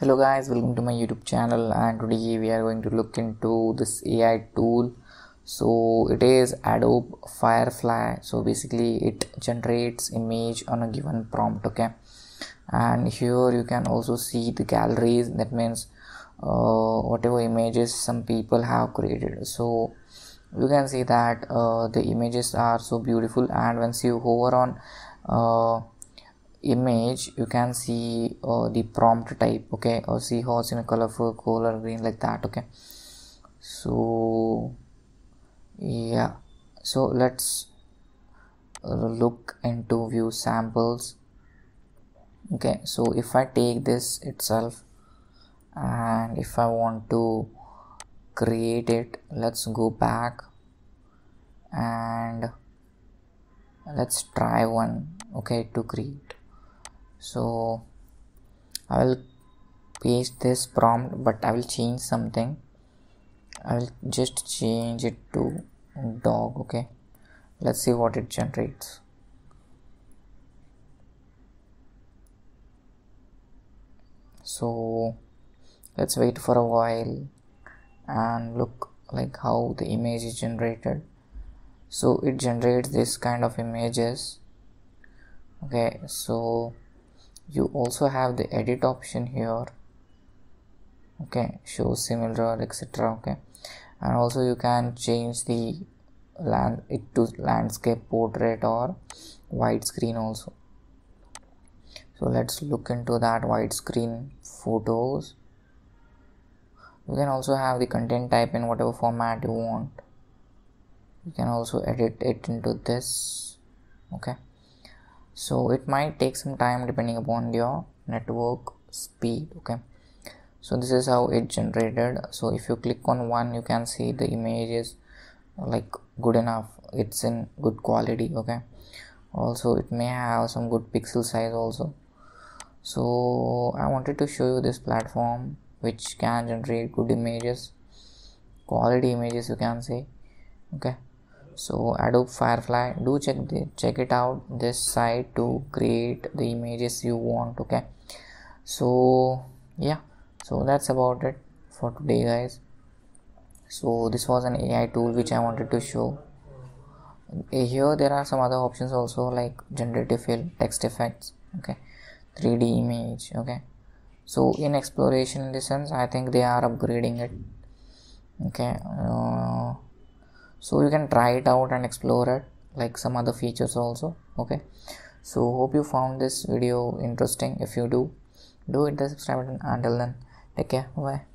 hello guys welcome to my youtube channel and today we are going to look into this ai tool. So it is adobe firefly. So basically it generates image on a given prompt okay? And here you can also see the galleries. That means uh, whatever images some people have created. So you can see that uh, the images are so beautiful and once you hover on uh, image you can see uh, the prompt type okay? Or seahorse in a colorful color green like that okay? So yeah. So let's uh, look into view samples okay? So if i take this itself and if i want to create it let's go back and let's try one okay to create so I will paste this prompt but I will change something. I will just change it to dog okay? Let's see what it generates. So let's wait for a while and look like how the image is generated. So it generates this kind of images okay? So you also have the edit option here. Okay show similar etc okay. And also you can change the land it to landscape portrait or widescreen also. So let's look into that widescreen photos. You can also have the content type in whatever format you want. You can also edit it into this okay so it might take some time depending upon your network speed okay? So this is how it generated. So if you click on one you can see the image is uh, like good enough. It's in good quality okay? Also it may have some good pixel size also. So i wanted to show you this platform which can generate good images. Quality images you can say okay so adobe firefly do check the check it out. This site to create the images you want okay? So yeah. So that's about it for today guys. So this was an ai tool which i wanted to show. Here there are some other options also like generative fill text effects okay? 3d image okay? So in exploration in this sense i think they are upgrading it okay? Uh, so you can try it out and explore it like some other features also okay? So hope you found this video interesting. If you do do hit the subscribe button. Until then take care. Bye